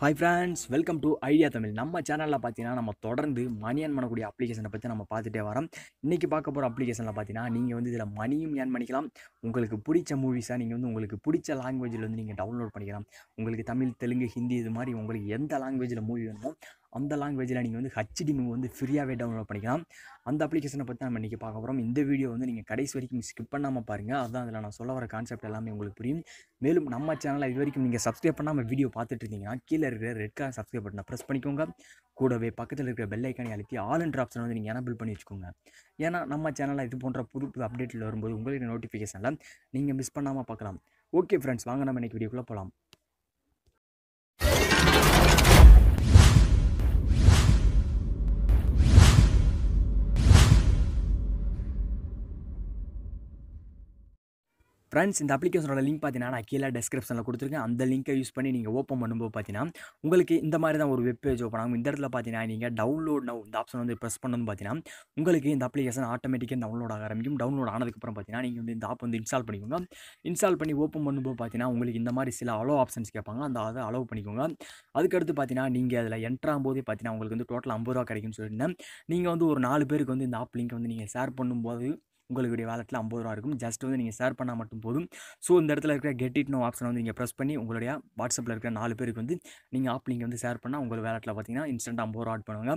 Hi friends welcome to idea Tamil நம்ம சேனலில் பார்த்தீங்கன்னா நம்ம தொடர்ந்து மணி ஏர்ன் பண்ணக்கூடிய அப்ளிகேஷனை பற்றி நம்ம பார்த்துட்டே வரோம். இன்றைக்கி பார்க்க போகிற அப்ளிகேஷனில் பார்த்தீங்கன்னா நீங்கள் வந்து இதில் மணியும் ஏர்ன் பண்ணிக்கலாம் உங்களுக்கு பிடிச்ச மூவிஸாக நீங்கள் வந்து உங்களுக்கு பிடிச்ச லாங்குவேஜில் வந்து நீங்கள் டவுன்லோட் பண்ணிக்கலாம். உங்களுக்கு தமிழ் தெலுங்கு ஹிந்தி இது மாதிரி உங்களுக்கு எந்த லாங்குவேஜில் மூவி வேணுமோ அந்த லாங்குவேஜில் நீங்கள் வந்து ஹச்டி மூவ் வந்து ஃப்ரீயாகவே டவுன்லோட் பண்ணிக்கலாம். அந்த அப்ளிகேஷனை பற்றி நம்ம இன்றைக்கி பார்க்க போகிறோம் இந்த வீடியோ வந்து நீங்கள் கடைசி வரைக்கும் ஸ்கிப் பண்ணாமல் பாருங்கள் அதுதான் அதில் நான் சொல்ல வர கான்செப்ட் எல்லாமே உங்களுக்கு புரியும். மேலும் நம்ம சேனலை இது வரைக்கும் நீங்கள் சப்ஸ்கிரைப் பண்ணாமல் வீடியோ பார்த்துட்டு இருந்தீங்கன்னா கீழே இருக்கிற ரெட் கலர் சப்ஸ்கிரைப் பட்டனை ப்ரெஸ் பண்ணிக்கோங்க. கூடவே பக்கத்தில் இருக்கிற பெல் ஐக்கானை அழுத்தி ஆல் என்ற ஆப்ஷன் வந்து நீங்கள் எனபிள் பண்ணி வச்சுக்கோங்க. ஏன்னா நம்ம சேனலில் இது போன்ற புது புது அப்டேட்டில் வரும்போது உங்களுக்கு நோட்டிஃபிகேஷனில் நீங்கள் மிஸ் பண்ணாமல் பார்க்கலாம். ஓகே ஃப்ரெண்ட்ஸ் வாங்க நம்ம இன்றைக்கி வீடியோக்குள்ளே போகலாம் ஃப்ரெண்ட்ஸ் இந்த அப்ளிகேஷனோட லிங்க் பார்த்தீங்கன்னா நான் கீழே டெஸ்கிரிப்ஷனில் கொடுத்துருக்கேன். அந்த லிங்கை யூஸ் பண்ணி நீங்கள் ஓப்பன் பண்ணும்போது பார்த்தீங்கன்னா உங்களுக்கு இந்த மாதிரி தான் ஒரு வெப் பேஜ் ஓப்பன் ஆகும். இந்த இடத்துல பார்த்தீங்கன்னா நீங்கள் டவுன்லோட் நவ் இந்த ஆப்ஷன் வந்து ப்ரெஸ் பண்ணணும் பார்த்தீங்கன்னா உங்களுக்கு இந்த அப்ளிகேஷன் ஆட்டோமேட்டிக்காக டவுன்லோட் ஆக ஆரம்பிக்கும். டவுன்லோட் ஆனதுக்கப்புறம் பார்த்தீங்கன்னா நீங்கள் வந்து இந்த ஆப் வந்து இன்ஸ்டால் பண்ணிக்கோங்க. இன்ஸ்டால் பண்ணி ஓப்பன் பண்ணும்போது பார்த்தீங்கன்னா உங்களுக்கு இந்த மாதிரி சில அலோ ஆப்ஷன்ஸ் கேட்பாங்க. அந்த அதை அலோவ் பண்ணிக்கோங்க. அதுக்கடுத்து பார்த்தீங்கன்னா நீங்கள் அதில் என்ட்ராகும் போதே பார்த்தீங்கன்னா உங்களுக்கு வந்து டோட்டல் ஐம்பது ரூபா கிடைக்கும்னு சொல்லியிருந்தேன். நீங்கள் வந்து ஒரு நாலு பேருக்கு வந்து இந்த ஆப் லிங்க் வந்து நீங்கள் ஷேர் பண்ணும்போது உங்களுடைய வேலெட்டில் ஐம்பது ரூபா இருக்கும். ஜஸ்ட் வந்து நீங்கள் ஷேர் பண்ணால் மட்டும் போதும். ஸோ இந்த இடத்துல இருக்கிற கெட் இட் நோ ஆப்ஷனை வந்து நீங்கள் ப்ரெஸ் பண்ணி உங்களுடைய வாட்ஸ்அப்பில் இருக்கிற நாலு பேருக்கு வந்து நீங்கள் ஆப் லிங்க் வந்து ஷேர் பண்ணால் உங்கள் வேலெட்டில் பார்த்தீங்கன்னா இன்ஸ்டன்ட் ஐம்பது ரூபா ஆட் பண்ணுவாங்க.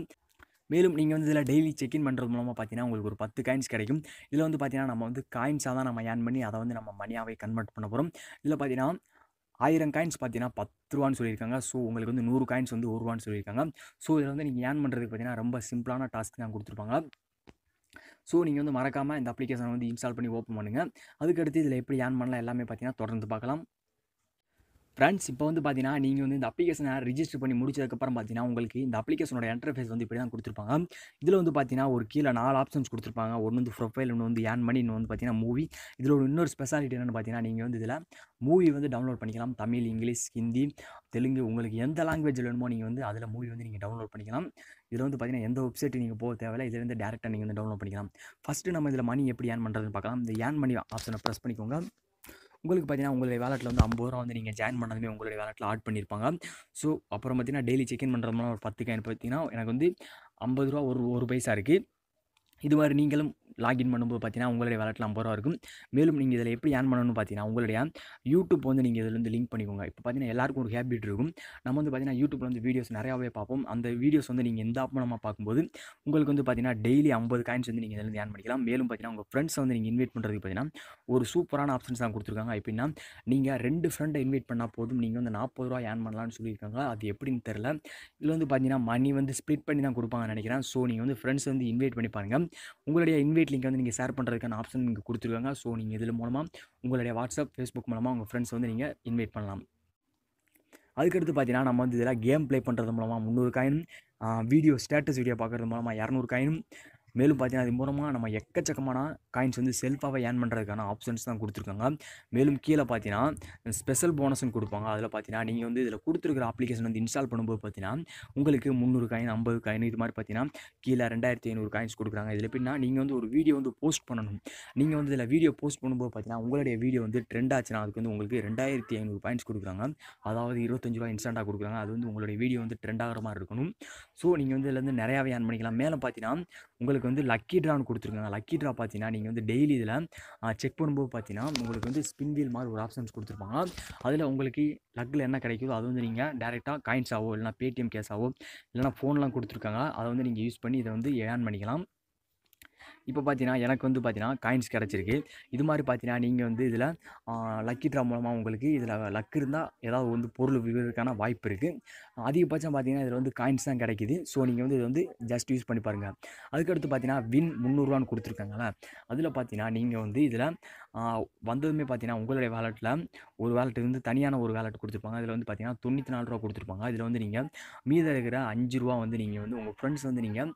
மேலும் நீங்கள் வந்து இதில் டெய்லி செக்இன் பண்ணுறது மூலமாக பார்த்தீங்கன்னா உங்களுக்கு ஒரு பத்து காயின்ஸ் கிடைக்கும். இதில் வந்து பார்த்தீங்கன்னா நம்ம வந்து காயின்ஸாக தான் நம்ம ஏர்ன் பண்ணி அதை வந்து நம்ம மணியாகவே கன்வெர்ட் பண்ண போகிறோம் இதில் பார்த்தீங்கன்னா ஆயிரம் காயின்ஸ் பார்த்தீங்கன்னா பத்து ரூபான்னு சொல்லியிருக்காங்க. ஸோ உங்களுக்கு வந்து நூறு காயின்ஸ் வந்து ஒரு ரூபான்னு சொல்லியிருக்காங்க. ஸோ இதில் வந்து நீங்கள் ஏர்ன் பண்ணுறதுக்கு பார்த்தீங்கன்னா ரொம்ப சிம்பிளான டாஸ்க் தான் கொடுத்துருப்பாங்க. ஸோ நீங்கள் வந்து மறக்காமல் இந்த அப்ளிகேஷனை வந்து இன்ஸ்டால் பண்ணி ஓப்பன் பண்ணுங்கள் அதுக்கடுத்து இதில் எப்படி ஏர்ன் பண்ணலாம் எல்லாமே பார்த்தீங்கன்னா தொடர்ந்து பார்க்கலாம். ஃப்ரெண்ட்ஸ் இப்போ வந்து பார்த்தீங்கன்னா நீங்கள் வந்து இந்த அப்ளிகேஷனை ரிஜிஸ்டர் பண்ணி முடிச்சதுக்கப்புறம் பார்த்தீங்கன்னா உங்களுக்கு இந்த அப்ளிகேஷனோட என்டர்ஃபேஸ் வந்து இப்படி தான் கொடுத்துருப்பாங்க. இதில் வந்து பார்த்தீங்கன்னா ஒரு கீழே நாலு ஆப்ஷன்ஸ் கொடுத்துருப்பாங்க. ஒன்று வந்து ப்ரொஃபைல் ஒன்று வந்து ஏன் பண்ணி இன்னும் வந்து பார்த்தீங்கன்னா மூவி இதில் ஒரு இன்னொரு ஸ்பெஷாலிட்டி என்னென்னு பார்த்தீங்கன்னா நீங்கள் வந்து இதில் மூவி வந்து டவுன்லோட் பண்ணிக்கலாம். தமிழ் இங்கிலீஷ் ஹிந்தி தெலுங்கு உங்களுக்கு எந்த லாங்குவேஜ் வேணுமோ நீங்கள் வந்து அதில் மூவி வந்து நீங்கள் டவுன்லோட் பண்ணிக்கலாம். இதில் வந்து பார்த்தீங்கன்னா எந்த வெப்சைட் நீங்கள் போக தேவையில்லை. இதில் இருந்து டேரெக்டாக நீங்கள் வந்து டவுன்லோட் பண்ணிக்கலாம். ஃபஸ்ட்டு நம்ம இதில் மணி எப்படி ஏர்ன் பண்ணுறதுன்னு பார்க்கலாம். இந்த ஏன் மணி ஆப்ஷனை ப்ரெஸ் பண்ணிக்கோங்க. உங்களுக்கு பார்த்தீங்கன்னா உங்களுடைய வேலெட்டில் வந்து ஐம்பது ரூபா வந்து நீங்கள் ஜாயின் பண்ணதுமே உங்களுடைய வேலெட்டில் ஆட் பண்ணியிருப்பாங்க ஸோ அப்புறம் பார்த்தீங்கன்னா டெய்லி செக்இன் பண்ணுறதுனால ஒரு பத்து காயின் பார்த்தீங்கன்னா எனக்கு வந்து ஐம்பது ரூபா ஒரு ஒரு பைசா இருக்குது இது மாதிரி நீங்களும் லாகின் பண்ணும்போது பார்த்தீங்கன்னா உங்களுடைய வேலெட்டில் ஐம்பது ரூபா இருக்கும். மேலும் நீங்கள் இதில் எப்படி ஏர்ன் பண்ணணும்னு பார்த்தீங்கன்னா உங்களுடைய யூடியூப் வந்து நீங்கள் இதில் வந்து லிங்க் பண்ணிக்கோங்க. இப்போ பார்த்தீங்கன்னா எல்லாருக்கும் ஒரு ஹேபிட் இருக்கும். நம்ம வந்து பார்த்தீங்கன்னா யூடியூப்பில் வந்து வீடியோஸ் நிறையாவே பார்ப்போம். அந்த வீடியோஸ் வந்து நீங்கள் எந்த ஆப் மூலமாக பார்க்கும்போது உங்களுக்கு வந்து பார்த்தீங்கன்னா டெய்லி ஐம்பது காயின்ஸ் வந்து நீங்கள் இதில் ஏர்ன் பண்ணிக்கலாம். மேலும் பார்த்தீங்கன்னா உங்கள் ஃப்ரெண்ட்ஸ் வந்து நீங்கள் இன்வைட் பண்ணுறதுக்கு பார்த்தீங்கன்னா ஒரு சூப்பரான ஆப்ஷன்ஸ் தான் கொடுத்துருக்காங்க. எப்படின்னா நீங்கள் ரெண்டு ஃப்ரெண்டை இன்வைட் பண்ணால் போதும். நீங்கள் வந்து நாற்பது ரூபா ஏர்ன் பண்ணலாம்னு சொல்லியிருக்காங்க அது எப்படின்னு தெரில இதில் வந்து பார்த்தீங்கன்னா மணி வந்து ஸ்ப்ளிட் பண்ணி தான் கொடுப்பாங்கன்னு நினைக்கிறேன். ஸோ நீங்கள் வந்து ஃப்ரெண்ட்ஸ் வந்து இன்வைட் பண்ணி பாருங்கள் உங்களுடைய இன்வைட் லிங்க் வந்து நீங்கள் ஷேர் பண்ணுறதுக்கான ஆப்ஷன் நீங்கள் கொடுத்துருக்காங்க. ஸோ நீங்கள் இதில் மூலமாக உங்களுடைய வாட்ஸ்அப் ஃபேஸ்புக் மூலமாக உங்கள் ஃப்ரெண்ட்ஸ் வந்து நீங்கள் இன்வைட் பண்ணலாம். அதுக்கடுத்து பார்த்தீங்கன்னா நம்ம வந்து இதெல்லாம் கேம் ப்ளே பண்ணுறது மூலமாக முந்நூறு காயினும் வீடியோ ஸ்டேட்டஸ் வீடியோ பார்க்குறது மூலமாக இரநூறு காயினும் மேலும் பார்த்தீங்கன்னா அது மூலமாக நம்ம எக்கச்சக்கமான காயின்ஸ் வந்து செல்ஃபாகவே ஏர்ன் பண்ணுறதுக்கான ஆப்ஷன்ஸ் தான் கொடுத்துருக்காங்க. மேலும் கீழே பார்த்தீங்கன்னா ஸ்பெஷல் போனஸ்னு கொடுப்பாங்க. அதில் பார்த்தீங்கன்னா நீங்கள் வந்து இதில் கொடுத்துருக்குற அப்ளிகேஷன் வந்து இன்ஸ்டால் பண்ணும்போது பார்த்தீங்கன்னா உங்களுக்கு முந்நூறு காயின் ஐம்பது காயின் இது மாதிரி பார்த்தீங்கன்னா கீழே ரெண்டாயிரத்தி ஐநூறு காயின்ஸ் கொடுக்குறாங்க. இதில் எப்படின்னா நீங்கள் வந்து ஒரு வீடியோ வந்து போஸ்ட் பண்ணணும். நீங்கள் வந்து இதில் வீடியோ போஸ்ட் பண்ணும்போது பார்த்தீங்கன்னா உங்களுடைய வீடியோ வந்து ட்ரெண்ட் ஆச்சுன்னா அதுக்கு வந்து உங்களுக்கு ரெண்டாயிரத்தி ஐநூறு பாயிண்ட்ஸ் கொடுக்குறாங்க. அதாவது இருபத்தஞ்சு ரூபா இன்ஸ்டாண்டாக கொடுக்குறாங்க. அது வந்து உங்களுடைய வீடியோ வந்து ட்ரெண்ட் ஆகிற மாதிரி இருக்கணும். ஸோ நீங்கள் வந்து இதில் வந்து நிறையாவே ஏர்ன் பண்ணிக்கலாம். மேலே பார்த்தீங்கன்னா உங்களுக்கு வந்து லக்கி ட்ரான்னு கொடுத்துருக்காங்க. லக்கி ட்ரா பார்த்தீங்கன்னா நீங்கள் வந்து டெய்லி இதில் செக் பண்ணும்போது பார்த்தீங்கன்னா உங்களுக்கு வந்து ஸ்பின் வீல் மாதிரி ஒரு ஆப்ஷன்ஸ் கொடுத்துருப்பாங்க. அதில் உங்களுக்கு லக்கில் என்ன கிடைக்குதோ அது வந்து நீங்கள் டேரெக்டாக காயின்ஸாவோ இல்லைனா பேடிஎம் கேஸாவோ இல்லைனா ஃபோன்லாம் கொடுத்துருக்காங்க. அதை வந்து நீங்கள் யூஸ் பண்ணி இதை வந்து ஏர்ன் பண்ணிக்கலாம். இப்போ பார்த்தீங்கன்னா எனக்கு வந்து பார்த்தீங்கன்னா காயின்ஸ் கிடச்சிருக்கு. இது மாதிரி பார்த்தீங்கன்னா நீங்கள் வந்து இதில் லக்கி ட்ரா மூலமாக உங்களுக்கு இதில் லக் இருந்தால் ஏதாவது வந்து பொருள் விழுவதற்கான வாய்ப்பு இருக்குது அதிகபட்சம் பார்த்தீங்கன்னா இதில் வந்து காயின்ஸ் தான் கிடைக்கிது. ஸோ நீங்கள் வந்து இது வந்து ஜஸ்ட் யூஸ் பண்ணி பாருங்கள் அதுக்கடுத்து பார்த்தீங்கன்னா வின் முந்நூறுரூவான்னு கொடுத்துருக்காங்களே அதில் பார்த்தீங்கன்னா நீங்கள் வந்து இதில் வந்ததுமே பார்த்தீங்கன்னா உங்களுடைய வேலெட்டில் ஒரு வேலெட் வந்து தனியான ஒரு வேலெட் கொடுத்துருப்பாங்க. அதில் வந்து பார்த்தீங்கன்னா தொண்ணூற்றி நாலு ரூபா கொடுத்துருப்பாங்க. இதில் வந்து நீங்கள் மீத இருக்கிற அஞ்சு ரூபா வந்து நீங்கள் வந்து உங்கள் ஃப்ரெண்ட்ஸ் வந்து நீங்கள்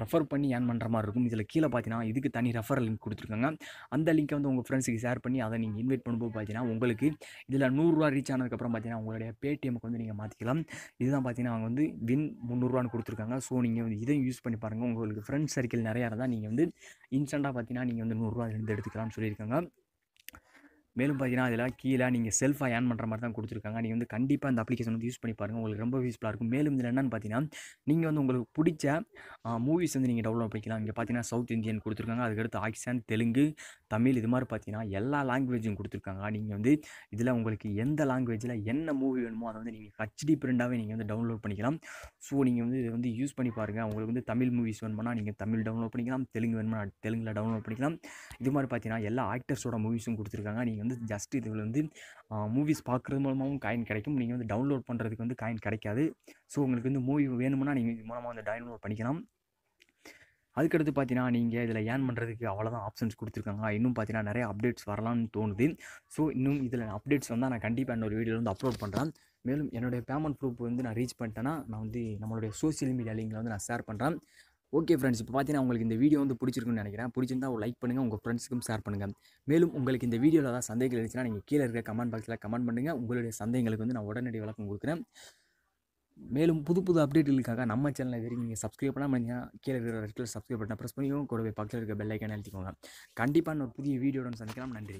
ரெஃபர் பண்ணி ஏர்ன் பண்ணுற மாதிரி இருக்கும். இதில் கீழே பார்த்தீங்கன்னா இதுக்கு தனி ரெஃபர் லிங்க் கொடுத்துருக்காங்க. அந்த லிங்க்கை வந்து உங்கள் ஃப்ரெண்ட்ஸுக்கு ஷேர் பண்ணி அதை நீங்கள் இன்வைட் பண்ணும்போது பார்த்தீங்கன்னா உங்களுக்கு இதில் நூறுரூவா ரீச் ஆனதுக்கப்புறம் பார்த்தீங்கன்னா உங்களுடைய பேடிஎம்க்கு வந்து நீங்கள் மாற்றிக்கலாம் இதுதான் பார்த்தீங்கன்னா அவங்க வந்து வின் முந்நூறுரூவான்னு கொடுத்துருக்காங்க. ஸோ நீங்கள் வந்து இதையும் யூஸ் பண்ணி பாருங்கள் உங்களுக்கு ஃப்ரெண்ட்ஸ் சர்க்கிள் நிறையா இருந்தால் நீங்கள் வந்து இன்ஸ்டண்ட்டாக பார்த்தீங்கன்னா நீங்கள் வந்து நூறுரூவா இருந்து எடுத்துக்கலாம்னு சொல்லியிருக்காங்க. மேலும் பார்த்தீங்கன்னா அதில் கீழே நீங்கள் செல்ஃபாக ஏர்ன் பண்ணுற மாதிரி தான் கொடுத்துருக்காங்க. நீங்கள் வந்து கண்டிப்பாக இந்த அப்ளிகேஷன் வந்து யூஸ் பண்ணி பாருங்கள் உங்களுக்கு ரொம்ப யூஸ்ஃபுல்லாக இருக்கும். மேலும் இதில் என்னென்னு பார்த்தீங்கன்னா நீங்கள் வந்து உங்களுக்கு பிடிச்ச மூவிஸ் வந்து நீங்கள் டவுன்லோட் பண்ணிக்கலாம். இங்கே பார்த்தீங்கன்னா சவுத் இந்தியன் கொடுத்துருக்காங்க. அதுக்கடுத்து ஆக்ஷன் தெலுங்கு தமிழ் இது மாதிரி பார்த்தீங்கன்னா எல்லா லாங்குவேஜும் கொடுத்துருக்காங்க. நீங்கள் வந்து இதில் உங்களுக்கு எந்த லாங்குவேஜில் என்ன மூவி வேணுமோ அதை வந்து நீங்கள் ஹச்டி பிரிண்டாகவே நீங்கள் வந்து டவுன்லோட் பண்ணிக்கலாம். ஸோ நீங்கள் வந்து இதை வந்து யூஸ் பண்ணி பாருங்கள் உங்களுக்கு வந்து தமிழ் மூவிஸ் வேணுமானா நீங்கள் தமிழ் டவுன்லோட் பண்ணிக்கலாம். தெலுங்கு வேணுமா தெலுங்கில் டவுன்லோட் பண்ணிக்கலாம். இது மாதிரி பார்த்தீங்கன்னா எல்லா ஆக்டர்ஸோட மூவிஸும் கொடுத்துருக்காங்க. நீங்கள் வந்து ஜஸ்ட் இதில் வந்து மூவிஸ் பார்க்குறது மூலமாகவும் காயின் கிடைக்கும். நீங்கள் வந்து டவுன்லோட் பண்ணுறதுக்கு வந்து காயின் கிடைக்காது. ஸோ உங்களுக்கு வந்து மூவி வேணுமுன்னா நீங்கள் இது மூலமாக வந்து டவுன்லோட் பண்ணிக்கலாம். அதுக்கடுத்து பார்த்தீங்கன்னா நீங்கள் இதில் ஏர்ன் பண்ணுறதுக்கு அவ்வளோதான் ஆப்ஷன்ஸ் கொடுத்துருக்காங்க. இன்னும் பார்த்தீங்கன்னா நிறைய அப்டேட்ஸ் வரலாம்னு தோணுது. ஸோ இன்னும் இதில் அப்டேட்ஸ் வந்தால் நான் கண்டிப்பாக இன்னொரு வீடியோவில் வந்து அப்லோட் பண்ணுறேன் மேலும் என்னுடைய பேமெண்ட் ப்ரூஃப் வந்து நான் ரீச் பண்ணிட்டேன்னா நான் வந்து நம்மளுடைய சோஷியல் மீடியா லிங்கில் வந்து நான் ஷேர் பண்ணுறேன் ஓகே ஃப்ரெண்ட்ஸ் இப்போ பார்த்தீங்கன்னா உங்களுக்கு இந்த வீடியோ வந்து பிடிச்சிருக்குன்னு நினைக்கிறேன். பிடிச்சிருந்தா ஒரு லைக் பண்ணுங்கள் உங்கள் ஃப்ரெண்ட்ஸுக்கும் ஷேர் பண்ணுங்கள் மேலும் உங்களுக்கு இந்த வீடியோவில் ஏதாவது சந்தேகங்கள் இருந்துச்சுன்னா நீங்கள் கீழே இருக்க கமெண்ட் பாக்ஸில் கமெண்ட் பண்ணுங்கள் உங்களுடைய சந்தேகங்களுக்கு வந்து நான் உடனடி விளக்கம் கொடுக்குறேன். மேலும் புது புது அப்டேட்டுகளுக்காக நம்ம சேனலை வரைக்கும் நீங்கள் சப்ஸ்கிரைப் பண்ணாமல் கீழே இருக்கிற ரெட் கலர் சப்ஸ்கிரைப் பண்ணால் ப்ரெஸ் பண்ணிக்கோங்க. கூடவே பக்கத்தில் இருக்க பெல் ஐக்கான எழுதிக்கோங்க கண்டிப்பாக ஒரு புதிய வீடியோட சந்திக்கலாம். நன்றி.